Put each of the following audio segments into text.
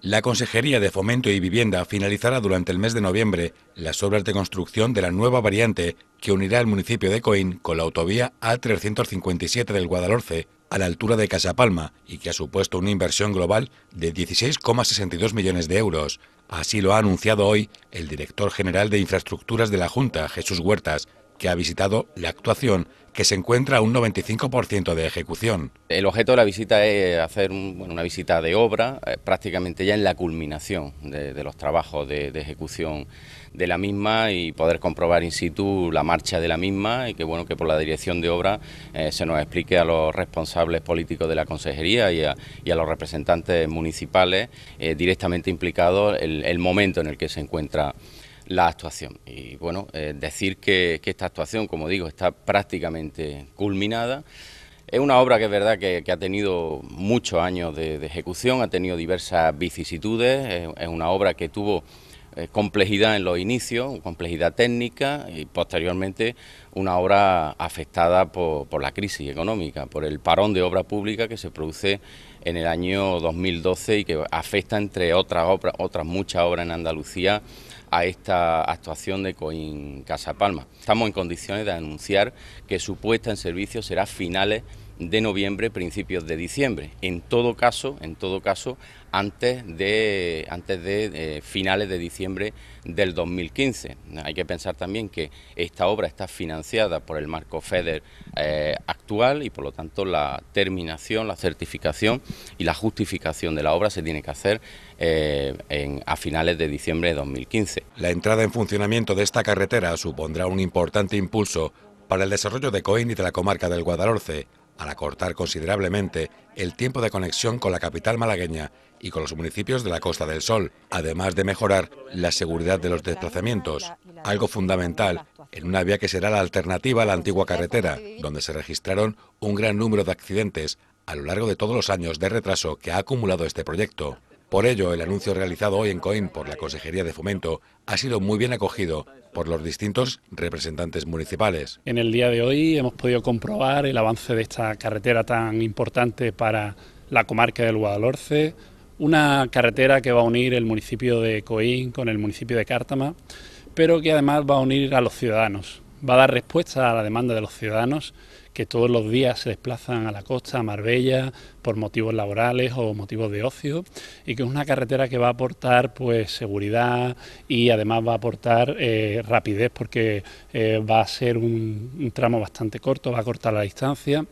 La Consejería de Fomento y Vivienda finalizará durante el mes de noviembre las obras de construcción de la nueva variante que unirá el municipio de Coín con la autovía A357 del Guadalhorce a la altura de Casapalma y que ha supuesto una inversión global de 16,62 millones de euros. Así lo ha anunciado hoy el director general de Infraestructuras de la Junta, Jesús Huertas, que ha visitado la actuación que se encuentra a un 95% de ejecución. El objeto de la visita es hacer una visita de obra, eh, prácticamente ya en la culminación de, los trabajos de, ejecución de la misma y poder comprobar in situ la marcha de la misma y que bueno que por la dirección de obra eh, se nos explique a los responsables políticos de la consejería y a, los representantes municipales eh, directamente implicados el momento en el que se encuentra la actuación. Y bueno, eh, decir que, esta actuación, como digo, está prácticamente culminada. Es una obra que es verdad que, ha tenido muchos años de, ejecución, ha tenido diversas vicisitudes, es, una obra que tuvo complejidad en los inicios, complejidad técnica y posteriormente una obra afectada por, la crisis económica, por el parón de obra pública que se produce en el año 2012 y que afecta entre otras obras, otras muchas obras en Andalucía a esta actuación de Coin Casa Palma. Estamos en condiciones de anunciar que su puesta en servicio será finales de noviembre, principios de diciembre. En todo caso, en todo caso, antes de, antes de eh, finales de diciembre del 2015. Hay que pensar también que esta obra está financiada por el marco FEDER eh, actual y por lo tanto la terminación, la certificación y la justificación de la obra se tiene que hacer eh, a finales de diciembre de 2015. La entrada en funcionamiento de esta carretera supondrá un importante impulso para el desarrollo de Coín y de la comarca del Guadalhorce, al acortar considerablemente el tiempo de conexión con la capital malagueña y con los municipios de la Costa del Sol, además de mejorar la seguridad de los desplazamientos, algo fundamental en una vía que será la alternativa a la antigua carretera, donde se registraron un gran número de accidentes a lo largo de todos los años de retraso que ha acumulado este proyecto. Por ello, el anuncio realizado hoy en COIN por la Consejería de Fomento ha sido muy bien acogido por los distintos representantes municipales. En el día de hoy hemos podido comprobar el avance de esta carretera tan importante para la comarca del Guadalhorce, una carretera que va a unir el municipio de Coín con el municipio de Cártama, pero que además va a unir a los ciudadanos, va a dar respuesta a la demanda de los ciudadanos que todos los días se desplazan a la costa, a Marbella, por motivos laborales o motivos de ocio, y que es una carretera que va a aportar pues seguridad y además va a aportar eh, rapidez porque eh, va a ser un tramo bastante corto, va a cortar la distancia.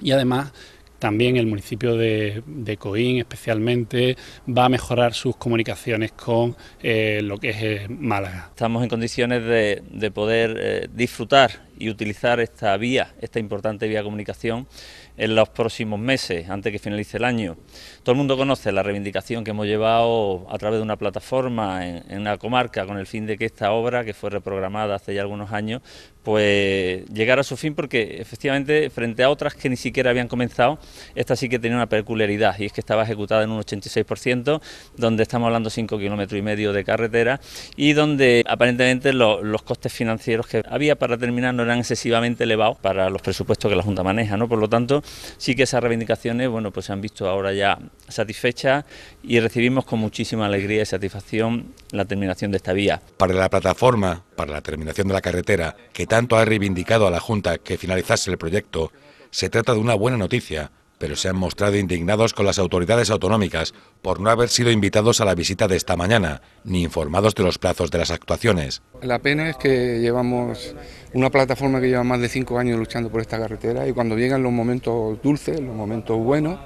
Y además también el municipio de, Coín especialmente va a mejorar sus comunicaciones con eh, lo que es eh, Málaga. Estamos en condiciones de, poder eh, disfrutar y utilizar esta vía, esta importante vía de comunicación en los próximos meses, antes que finalice el año. Todo el mundo conoce la reivindicación que hemos llevado a través de una plataforma en, una comarca con el fin de que esta obra, que fue reprogramada hace ya algunos años, pues llegar a su fin porque efectivamente frente a otras que ni siquiera habían comenzado, esta sí que tenía una peculiaridad y es que estaba ejecutada en un 86%, donde estamos hablando de 5 kilómetros y medio de carretera y donde aparentemente los costes financieros que había para terminar no eran excesivamente elevados para los presupuestos que la Junta maneja, ¿no? Por lo tanto, sí que esas reivindicaciones, bueno, pues se han visto ahora ya satisfechas y recibimos con muchísima alegría y satisfacción la terminación de esta vía. Para la plataforma, para la terminación de la carretera, que tanto ha reivindicado a la Junta que finalizase el proyecto, se trata de una buena noticia, pero se han mostrado indignados con las autoridades autonómicas por no haber sido invitados a la visita de esta mañana, ni informados de los plazos de las actuaciones. La pena es que llevamos una plataforma que lleva más de cinco años luchando por esta carretera y cuando llegan los momentos dulces, los momentos buenos,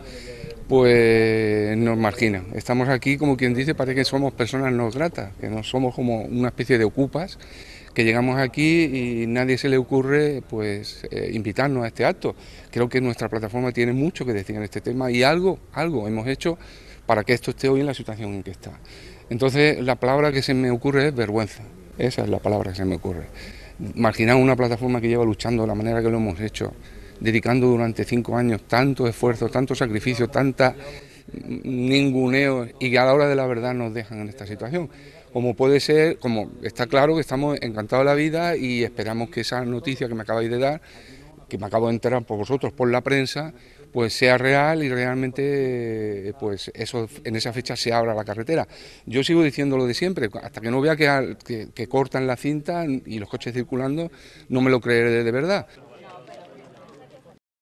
pues nos marginan. Estamos aquí, como quien dice, parece que somos personas no gratas, que no somos como una especie de ocupas que llegamos aquí y nadie se le ocurre pues eh, invitarnos a este acto. Creo que nuestra plataforma tiene mucho que decir en este tema y algo, algo hemos hecho para que esto esté hoy en la situación en que está. Entonces la palabra que se me ocurre es vergüenza. Esa es la palabra que se me ocurre. Marginar una plataforma que lleva luchando de la manera que lo hemos hecho, dedicando durante cinco años tanto esfuerzo, tanto sacrificio, tanta ninguneo y que a la hora de la verdad nos dejan en esta situación como puede ser, como está claro que estamos encantados de la vida y esperamos que esa noticia que me acabáis de dar, que me acabo de enterar por vosotros, por la prensa, pues sea real y realmente pues eso en esa fecha se abra la carretera. Yo sigo diciendo lo de siempre, hasta que no vea que, que cortan la cinta y los coches circulando, no me lo creeré de verdad.